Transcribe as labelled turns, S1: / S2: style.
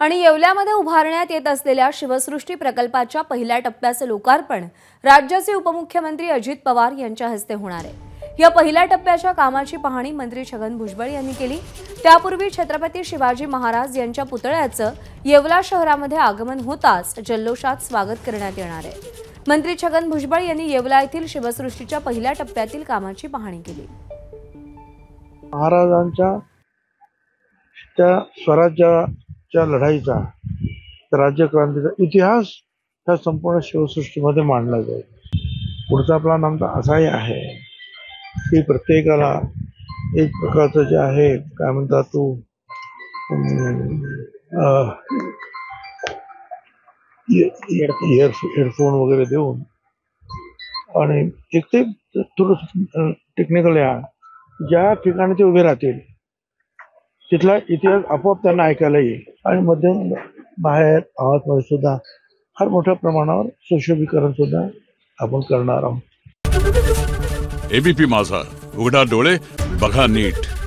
S1: आणि येवल्यामध्ये उभारण्यात येत असलेल्या शिवसृष्टी प्रकल्पाच्या पहिल्या टप्प्याचे लोकार्पण राज्याचे उपमुख्यमंत्री अजित पवार यांच्या हस्ते होणार आहे. या पहिल्या टप्प्याच्या कामाची पाहणी मंत्री छगन भुजबळ यांनी केली. त्यापूर्वी छत्रपती शिवाजी महाराज यांच्या पुतळ्याचं येवला शहरामध्ये आगमन होताच जल्लोषात स्वागत करण्यात येणार आहे. मंत्री छगन भुजबळ यांनी येवला येथील शिवसृष्टीच्या पहिल्या टप्प्यातील कामाची पाहणी केली.
S2: महाराजांच्या त्या त्या लढाईचा राज्यक्रांतीचा इतिहास ह्या संपूर्ण शिवसृष्टीमध्ये मांडला जाईल. पुढचा प्लान आमचा असाही आहे की प्रत्येकाला एक प्रकारचं जे आहे काय म्हणतात तू हेडफोन वगैरे देऊन आणि एक ते थोडं टेक्निकल या ज्या ठिकाणी ते उभे राहतील तिथला इतिहास आपोआप त्यांना ऐकायला येईल. आणि मध्यम बाहेर आवाजमध्ये सुद्धा फार मोठ्या प्रमाणावर सुशोभीकरण सुद्धा आपण करणार आहोत.
S3: एबीपी माझा. उघडा डोळे बघा नीट.